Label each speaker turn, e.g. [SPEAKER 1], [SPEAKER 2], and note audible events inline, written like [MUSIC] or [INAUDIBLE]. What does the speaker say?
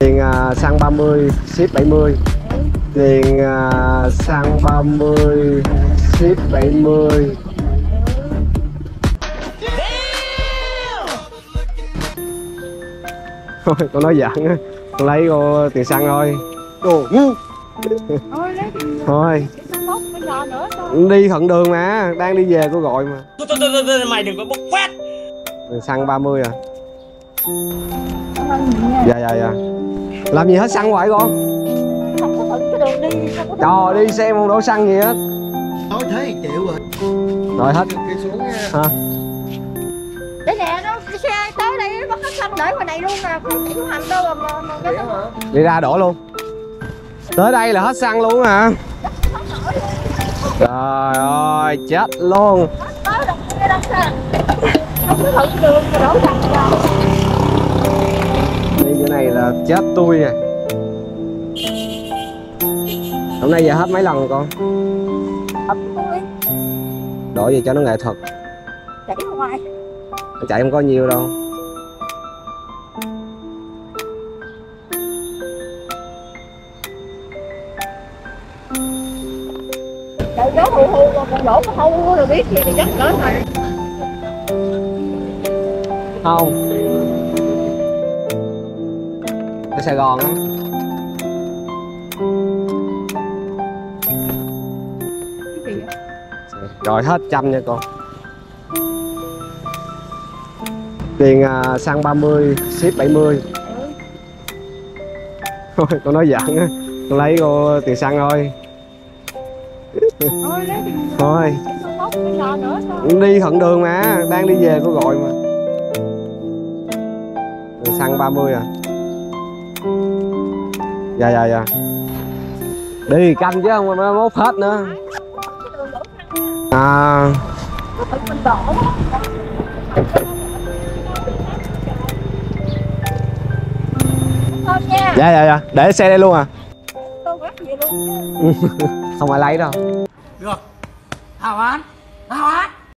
[SPEAKER 1] Tiền à, xăng 30 ship 70 Tiền à, xăng 30 ship 70 Thôi con nói giỡn. Á Con lấy cô tiền xăng thôi. Đồ ngu.
[SPEAKER 2] Thôi lấy [LAUGHS]
[SPEAKER 1] đi thuận đường mà Đang đi về cô gọi mà.
[SPEAKER 3] Thôi, thôi, thôi, thôi, mày đừng có bốc phát
[SPEAKER 1] Tiền xăng 30 à. Dạ dạ dạ Làm gì hết xăng hoài con?
[SPEAKER 2] Không có thuận cái đường đi, không có
[SPEAKER 1] Trời đi xem không đổ xăng gì hết.
[SPEAKER 4] Nói thế thì chịu rồi.
[SPEAKER 1] Rồi hết.
[SPEAKER 4] Đi xuống nha.
[SPEAKER 1] Hả?
[SPEAKER 2] Để nè, nó cái xe tới đây nó bắt hết xăng để ngoài này luôn nè, không chạy xuống hầm đâu mà mà, mà cái đó.
[SPEAKER 1] Đi ra đổ luôn. Tới đây là hết xăng luôn hả? Trời ơi chết luôn.
[SPEAKER 2] Tới xe. Không có thuận đường mà đổ xăng vào.
[SPEAKER 1] Đi chỗ này là chết tôi à. Hôm nay giờ hết mấy lần rồi con?
[SPEAKER 2] Ấm thôi,
[SPEAKER 1] Đổ về cho nó nghệ thuật.
[SPEAKER 2] Chạy ngoài.
[SPEAKER 1] Chạy không có nhiều đâu.
[SPEAKER 2] Trời gió hù hù còn đổ hâu rồi biết gì thì chắc cỡ này.
[SPEAKER 1] Không ở Sài Gòn á. Rồi hết trăm nha con Tiền à, xăng 30 ship 70 Thôi con nói giận á. Con lấy cô tiền xăng thôi.
[SPEAKER 2] Thôi.
[SPEAKER 1] đi thuận đường mà đang đi về cô gọi mà. Tiền xăng 30 à dạ dạ dạ. Đi canh chứ không nó mốt hết nữa. À. Dạ dạ dạ. Để xe đây luôn à. [LAUGHS] Không ai lấy đâu.
[SPEAKER 3] Được. Hào án Hào án